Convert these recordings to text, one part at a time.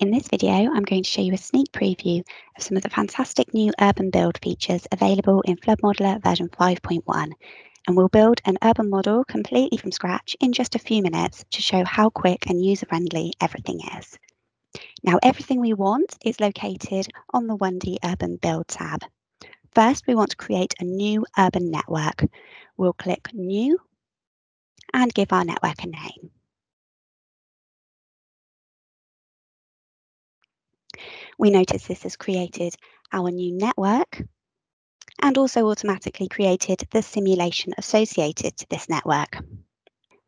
In this video, I'm going to show you a sneak preview of some of the fantastic new urban build features available in Flood Modeller version 5.1. And we'll build an urban model completely from scratch in just a few minutes to show how quick and user-friendly everything is. Now, everything we want is located on the 1D Urban Build tab. First, we want to create a new urban network. We'll click New and give our network a name. We notice this has created our new network and also automatically created the simulation associated to this network.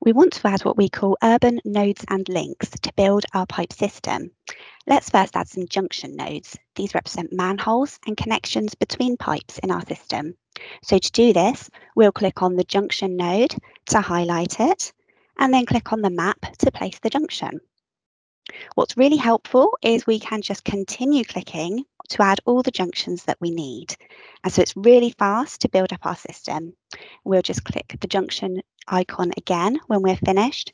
We want to add what we call urban nodes and links to build our pipe system. Let's first add some junction nodes. These represent manholes and connections between pipes in our system. So to do this, we'll click on the junction node to highlight it, and then click on the map to place the junction. What's really helpful is we can just continue clicking to add all the junctions that we need. And so it's really fast to build up our system. We'll just click the junction icon again when we're finished,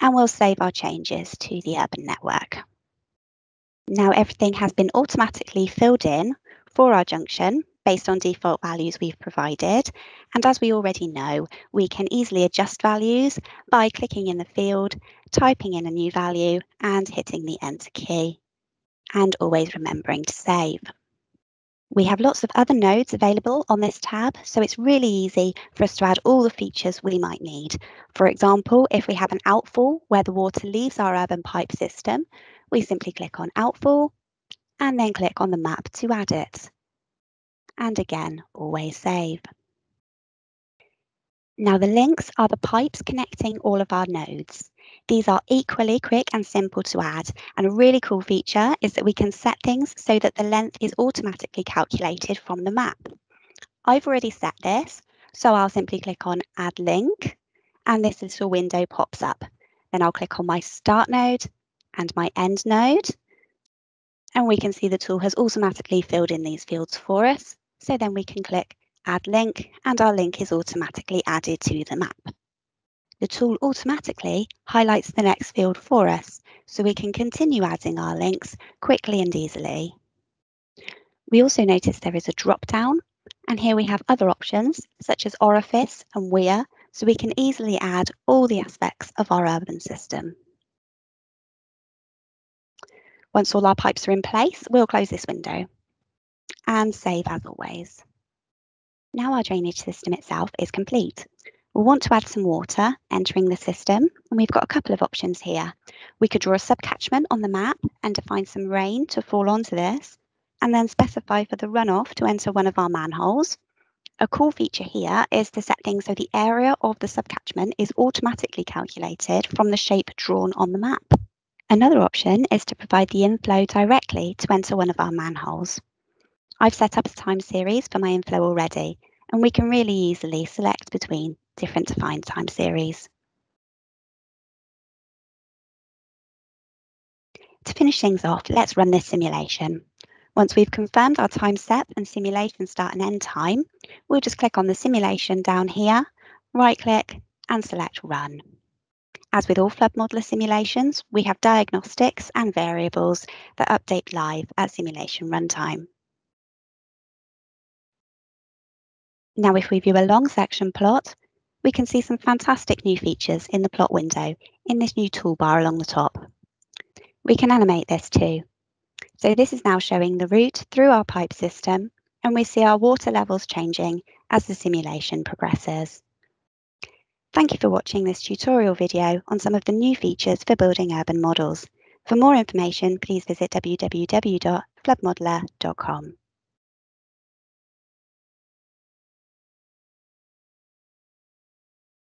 and we'll save our changes to the urban network. Now everything has been automatically filled in for our junction based on default values we've provided. And as we already know, we can easily adjust values by clicking in the field, typing in a new value and hitting the enter key. And always remembering to save. We have lots of other nodes available on this tab, so it's really easy for us to add all the features we might need. For example, if we have an outfall where the water leaves our urban pipe system, we simply click on outfall and then click on the map to add it and again, always save. Now the links are the pipes connecting all of our nodes. These are equally quick and simple to add. And a really cool feature is that we can set things so that the length is automatically calculated from the map. I've already set this, so I'll simply click on Add Link, and this little window pops up. Then I'll click on my Start node and my End node, and we can see the tool has automatically filled in these fields for us. So then we can click Add Link and our link is automatically added to the map. The tool automatically highlights the next field for us, so we can continue adding our links quickly and easily. We also notice there is a drop-down, and here we have other options, such as orifice and weir, so we can easily add all the aspects of our urban system. Once all our pipes are in place, we'll close this window and save as always. Now our drainage system itself is complete. We'll want to add some water entering the system, and we've got a couple of options here. We could draw a subcatchment on the map and define some rain to fall onto this, and then specify for the runoff to enter one of our manholes. A cool feature here is to set things so the area of the subcatchment is automatically calculated from the shape drawn on the map. Another option is to provide the inflow directly to enter one of our manholes. I've set up a time series for my inflow already, and we can really easily select between different defined time series. To finish things off, let's run this simulation. Once we've confirmed our time set and simulation start and end time, we'll just click on the simulation down here, right click and select run. As with all Flood Modeller simulations, we have diagnostics and variables that update live at simulation runtime. Now, if we view a long section plot, we can see some fantastic new features in the plot window in this new toolbar along the top. We can animate this too. So this is now showing the route through our pipe system, and we see our water levels changing as the simulation progresses. Thank you for watching this tutorial video on some of the new features for building urban models. For more information, please visit www.floodmodeller.com.